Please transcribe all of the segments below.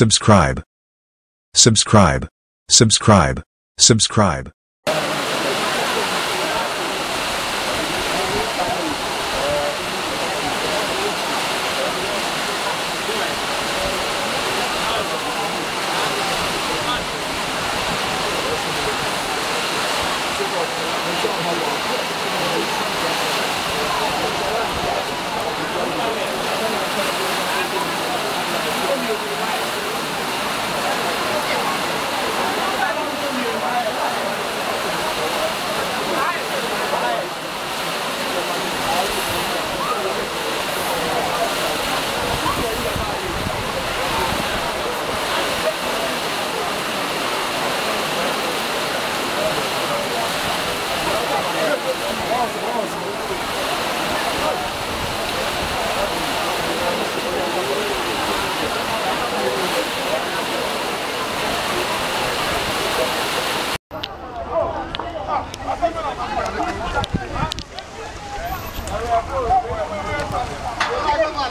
subscribe, subscribe, subscribe, subscribe.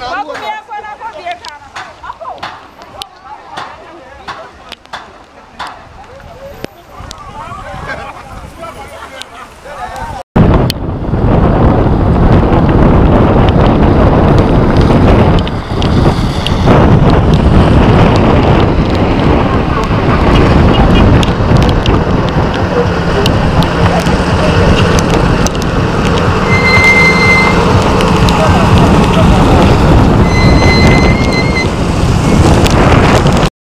Vamos